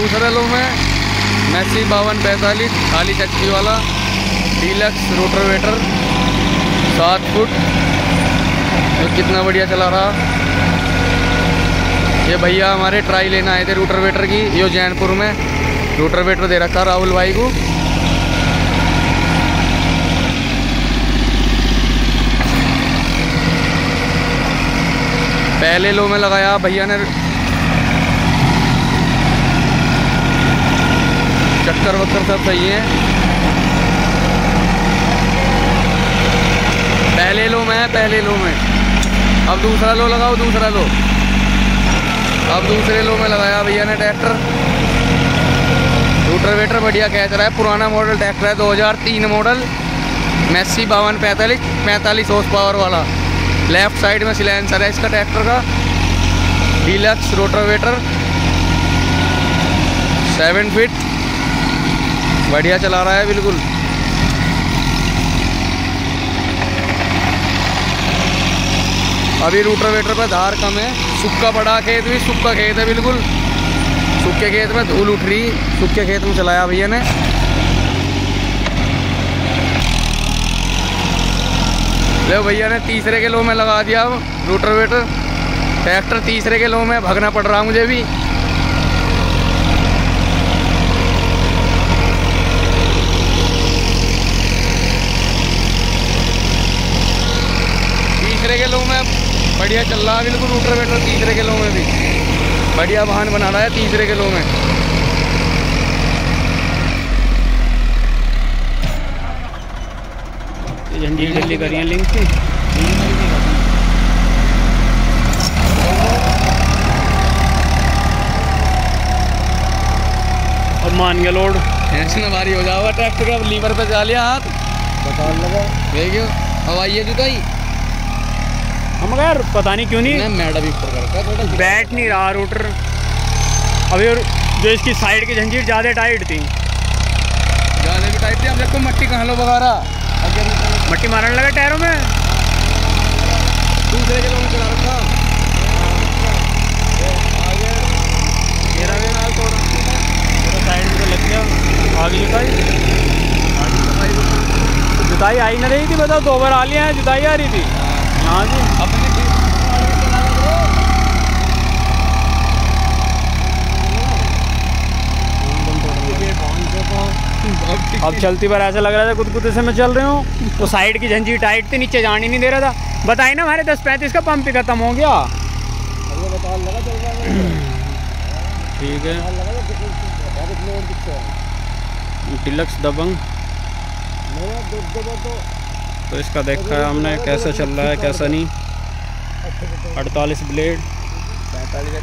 दूसरा लो में मैसी बावन पैंतालीस, खाली चक्की वाला, डीलक्स रोटरवेटर सात फुट। तो कितना बढ़िया चला रहा। ये भैया हमारे ट्राई लेना आए थे रोटरवेटर की, यो जैनपुर में। रोटरवेटर दे रखा राहुल भाई को। पहले लो में लगाया, भैया ने चक्कर वक्कर सब सही है। पहले लो में, पहले लो में। अब दूसरा लो लगाओ, दूसरा लो। अब दूसरे लो में लगाया भैया ने ट्रैक्टर। रूटर वेटर बढ़िया कैच रहा है, पुराना मॉडल ट्रैक्टर है 2003 मॉडल मैसी बावन पैंतालीस पैंतालीस हॉर्स पावर वाला। लेफ़्ट साइड में सिलेंसर है इसका ट्रैक्टर का। डीलक्स रोटरवेटर सेवन फिट बढ़िया चला रहा है बिल्कुल। अभी रूटरवेटर पर धार कम है। सुक्का बड़ा खेत भी सुक्का खेत है बिल्कुल। सूखे खेत में धूल उठ रही, सूखे खेत में चलाया भैया ने। ले भैया ने तीसरे के लो में लगा दिया रूटर वेटर। ट्रैक्टर तीसरे के लो में भगना पड़ रहा मुझे भी। तीसरे के लो में बढ़िया चल रहा है। बिल्कुल रूटर वेटर तीसरे के लो में भी। बढ़िया वाहन बना रहा है तीसरे के लो में। जंजीर जल्दी करिए लिंक से। और मान गया लोड ऐसे में भारी हो जाएगा ट्रैक्टर का लीवर पे जा लिया हाथ। लगा। देखियो हवाई है जुताई हम यार पता नहीं क्यों नहीं। मैडम भी ऊपर करता थोड़ा बैठ नहीं रहा रोटर अभी और जो इसकी साइड की जंजीर ज़्यादा टाइट थी। ज़्यादा भी टाइट थी अब देखो मट्टी कहाँ लो वगैरह मट्टी मारने लगा टायरों में। दूसरे के लोग चला रखा। आगे मेरा भी नाल थोड़ा साइड में तो लग गया। आगे जुताई। जुताई। आई ना रही थी बताओ दो बार आ लिया है जुताई आ रही थी। अब चलती बार ऐसा लग रहा था कुदकुते से मैं चल रही हूँ। तो साइड की झंझी टाइट थी, नीचे जाने नहीं दे रहा था। बताए ना हमारे दस पैंतीस का पंप ही खत्म हो गया। ठीक है। डिलक्स दबंग। तो इसका देखा है हमने कैसा चल रहा है कैसा नहीं। अड़तालीस ब्लेड। पैंतालीस